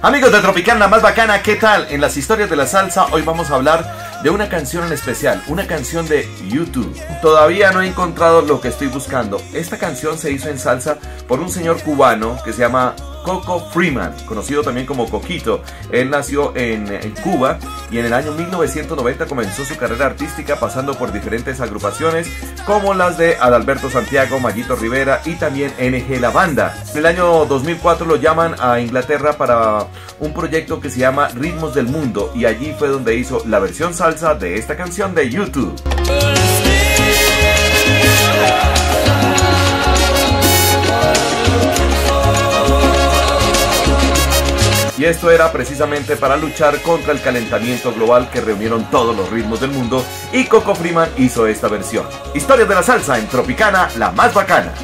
Amigos de Tropicana, la más bacana, ¿qué tal? En las historias de la salsa hoy vamos a hablar de una canción en especial, una canción de YouTube. Todavía no he encontrado lo que estoy buscando. Esta canción se hizo en salsa por un señor cubano que se llama Coco Freeman, conocido también como Coquito. Él nació en, Cuba y en el año 1990 comenzó su carrera artística pasando por diferentes agrupaciones como las de Adalberto Santiago, Mayito Rivera y también NG La Banda. En el año 2004 lo llaman a Inglaterra para un proyecto que se llama Ritmos del Mundo y allí fue donde hizo la versión salsa de esta canción de YouTube. Y esto era precisamente para luchar contra el calentamiento global que reunieron todos los ritmos del mundo y Coco Freeman hizo esta versión. Historias de la salsa en Tropicana, la más bacana.